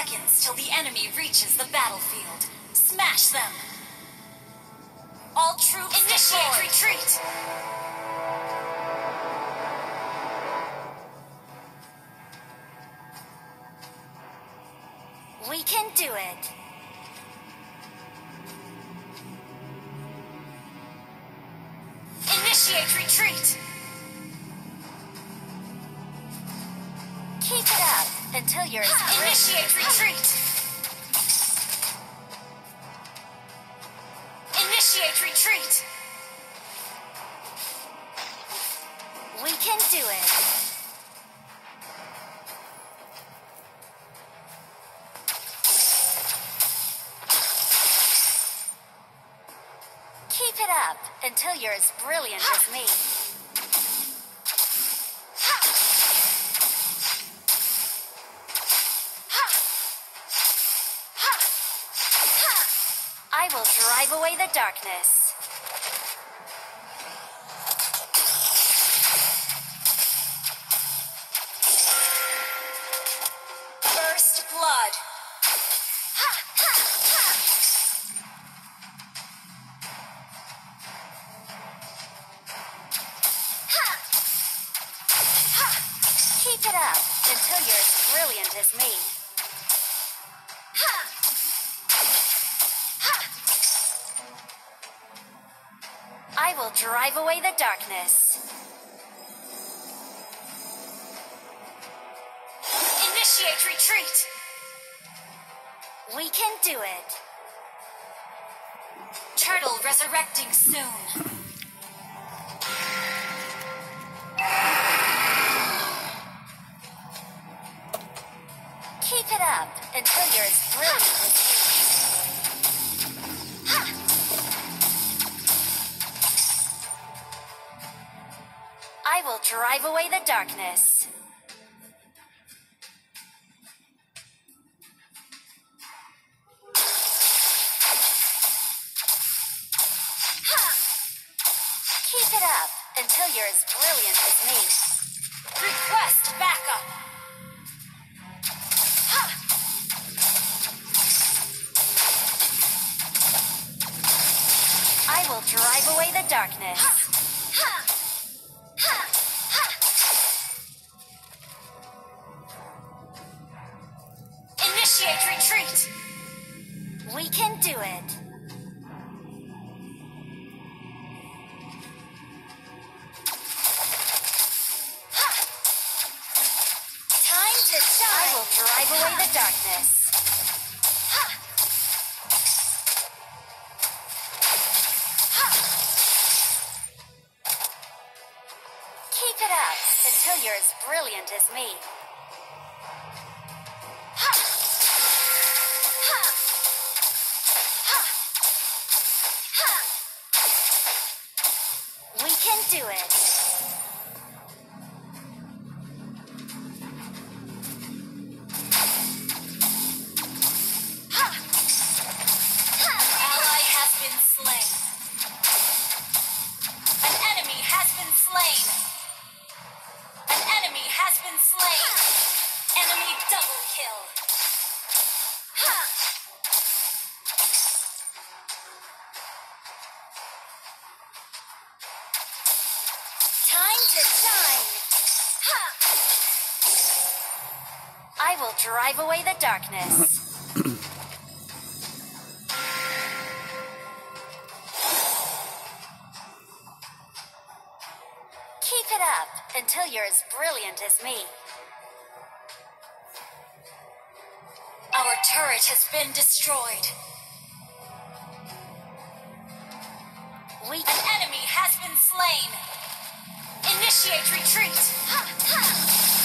seconds till the enemy reaches the battlefield. Smash them! All troops initiate retreat! We can do it. Initiate retreat! Until you're as. Initiate retreat! Initiate retreat! We can do it. Keep it up until you're as brilliant as me. Will drive away the darkness. I will drive away the darkness. Initiate retreat! We can do it. Turtle resurrecting soon. Keep it up until you're as brilliant as me. I will drive away the darkness. Can do it. Do it. I will drive away the darkness. Keep it up until you're as brilliant as me. Our turret has been destroyed. We An enemy has been slain. Initiate retreat. keep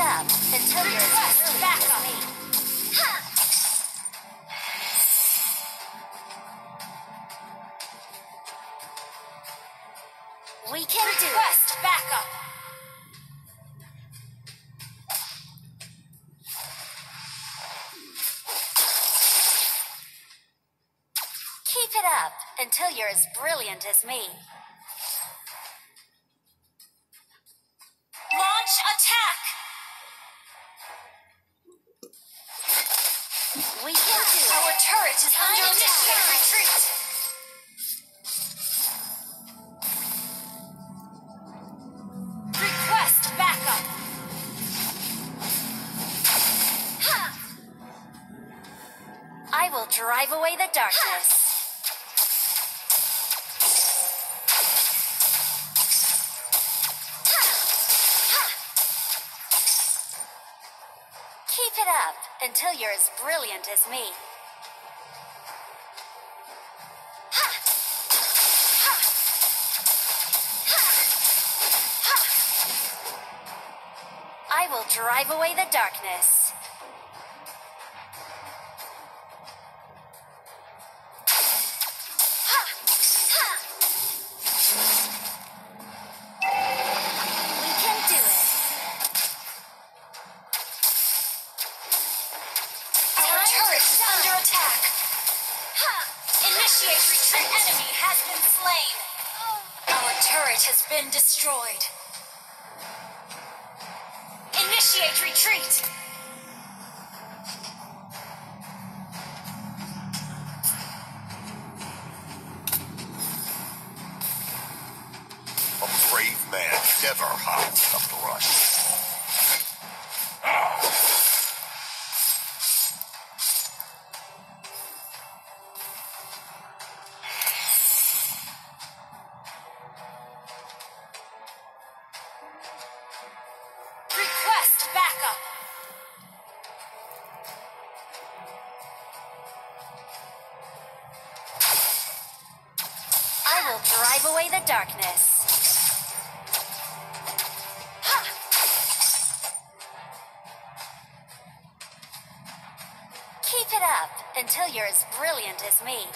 up until you're Request brilliant me. We can do it. Request backup. Keep it up until you're as brilliant as me. I will drive away the darkness. Keep it up until you're as brilliant as me. will drive away the darkness. never hide from the rush. as brilliant as me.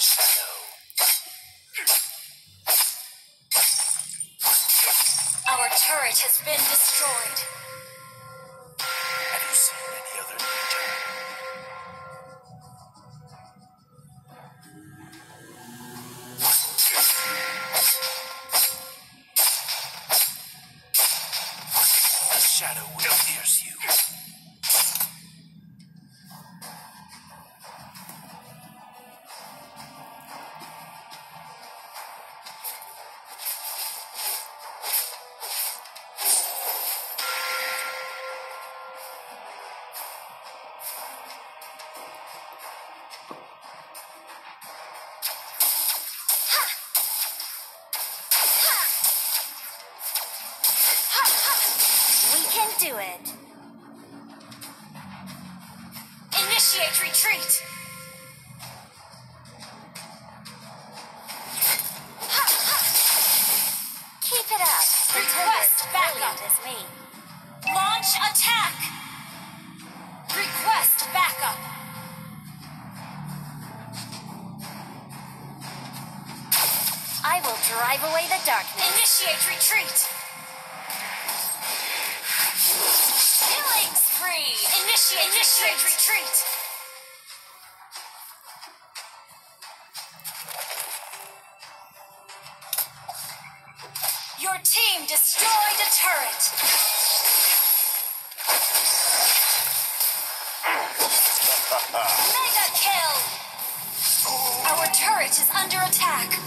snow. Our turret has been destroyed. do it. Initiate retreat. Keep it up. Request backup. As me. Launch attack. Request backup. I will drive away the darkness. Initiate retreat. Initiate! Initiate retreat! Your team destroyed a turret! Mega kill! Our turret is under attack!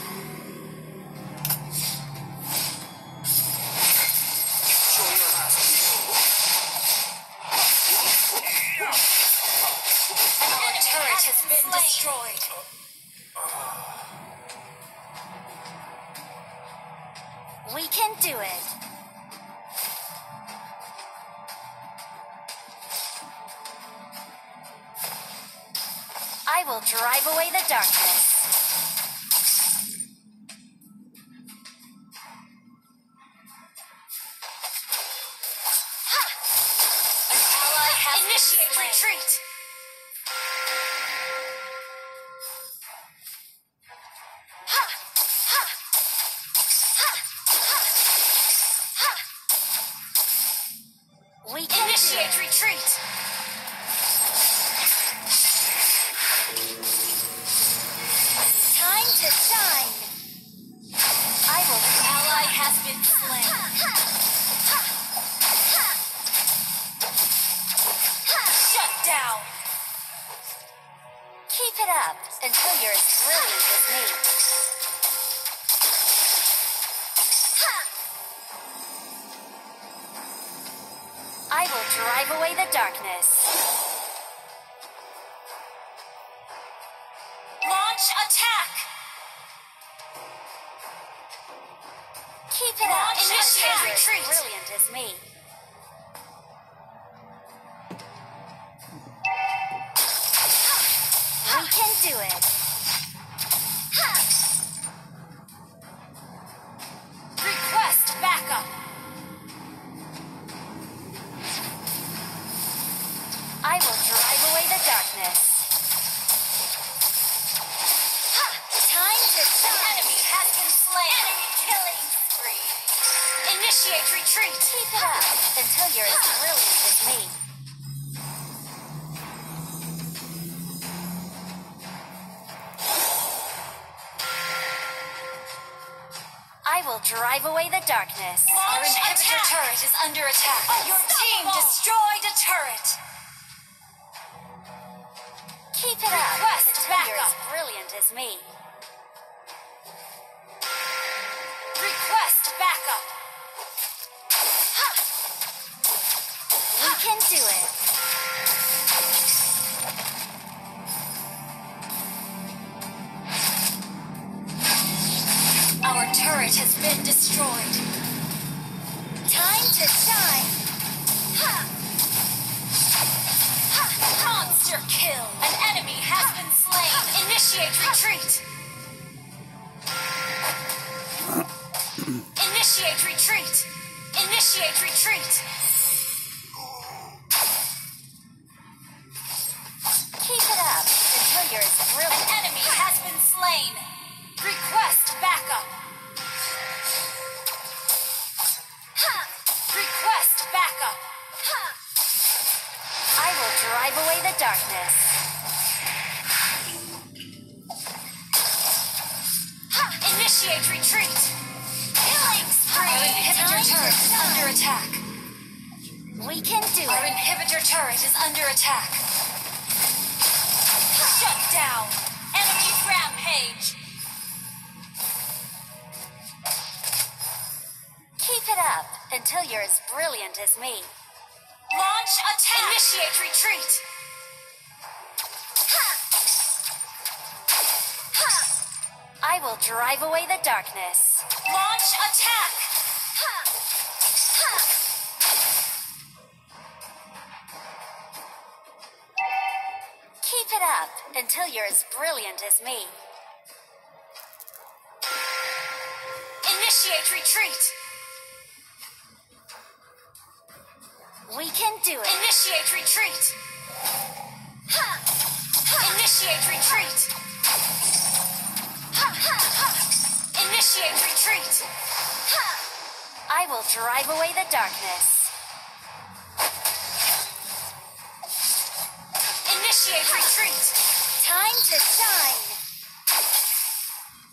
initiate retreat. Keep it up until you're as brilliant as me. I will drive away the darkness. Launch attack! Keep it up Launch until initiate you're as brilliant as me. You're as brilliant as me. I will drive away the darkness. Our inhibitor turret is under attack. Oh, Your team destroyed a turret! Keep it up Request until you're as brilliant as me. Request backup! Can do it. Our turret has been destroyed. Time to shine. Monster kill! An enemy has been slain! Initiate retreat! Initiate retreat! Initiate retreat! Our inhibitor turret is under attack. Shut down! Enemy rampage! Keep it up until you're as brilliant as me. Launch attack! Initiate retreat! I will drive away the darkness. Launch attack! Until you're as brilliant as me. Initiate retreat! We can do it. Initiate retreat! Initiate retreat! Initiate retreat! I will drive away the darkness. To shine.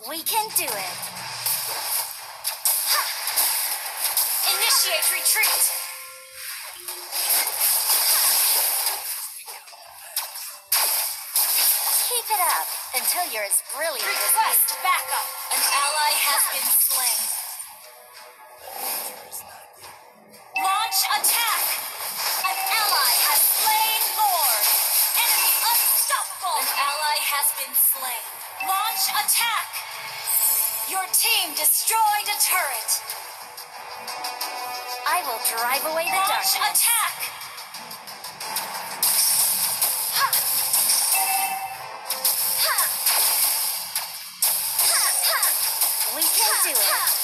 We can do it. Initiate retreat! Keep it up until you're as brilliant as me. Request backup! An ally has been slain. Launch attack! Has been slain. Launch attack! Your team destroyed a turret! I will drive away the Launch darkness. attack! We can do it.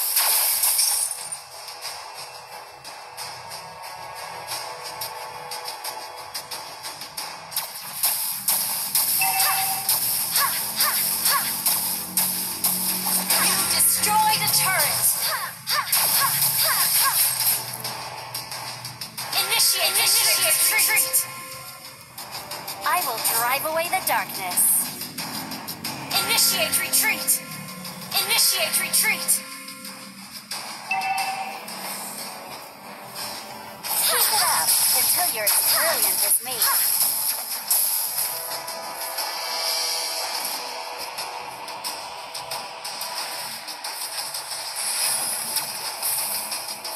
until you're as brilliant as me.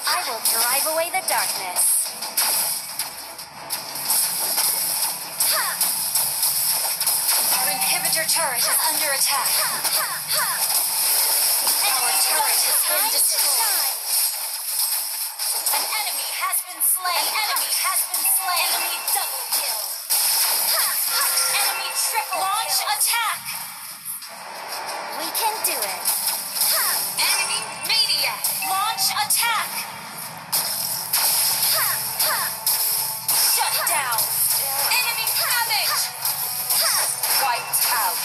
I will drive away the darkness. Your turret is under attack. Our turret has been destroyed. Launch attack. We can do it. Enemy maniac. Launch attack. Shut down. Enemy damage. Wiped out.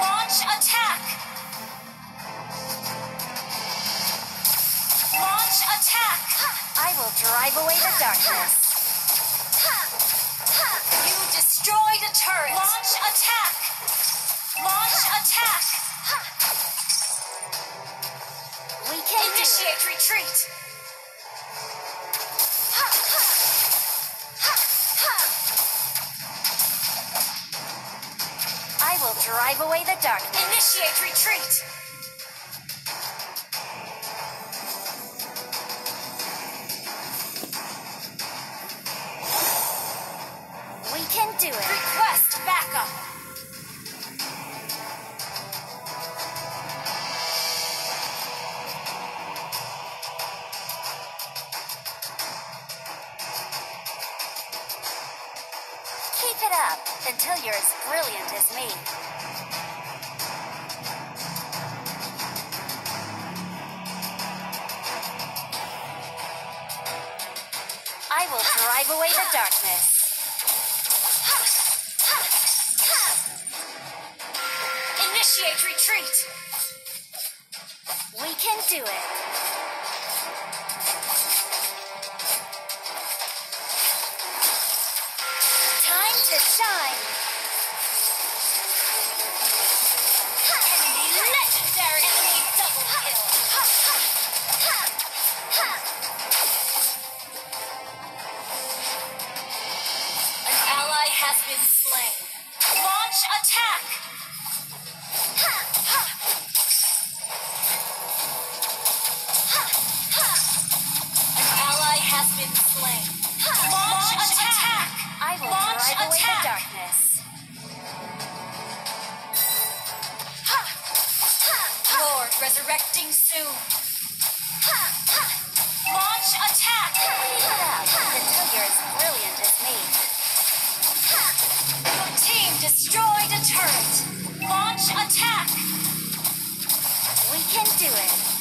Launch attack. Launch attack. I will drive away the darkness. You destroyed a turret. Launch attack. Launch attack. We can. Initiate retreat. I will drive away the darkness. Initiate retreat. It up until you're as brilliant as me. I will drive away the darkness. Initiate retreat. We can do it. Shine. Destroyed a turret. Launch attack. We can do it.